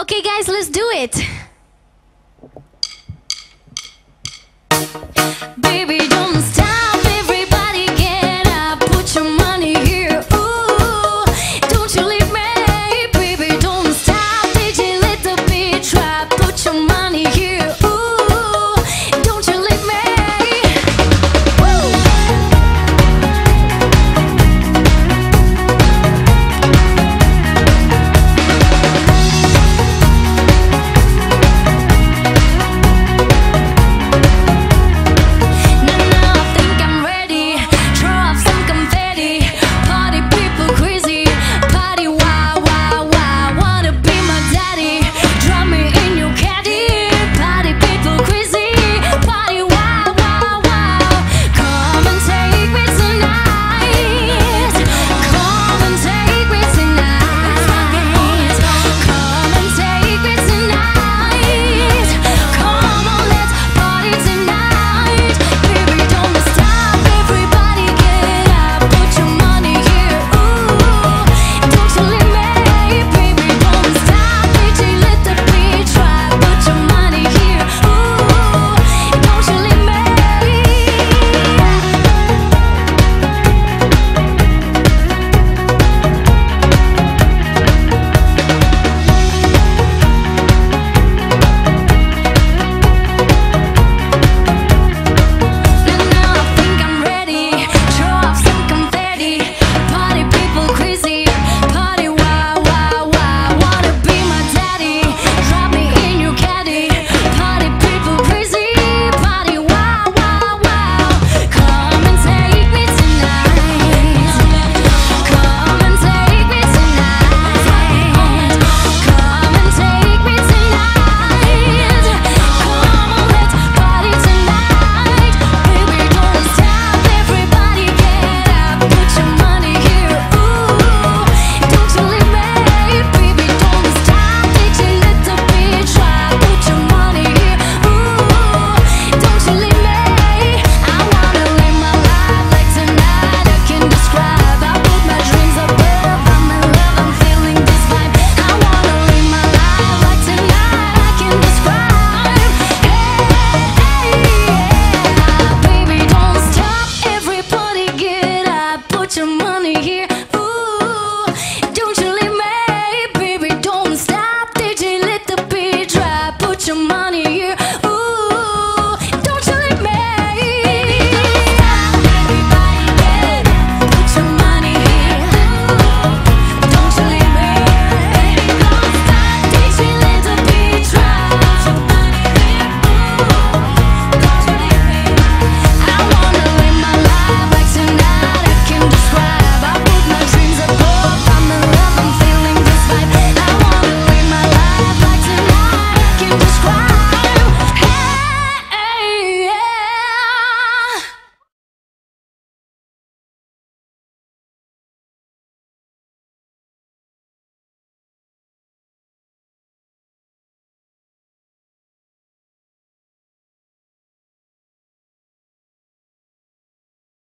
Okay, guys, let's do it. Baby.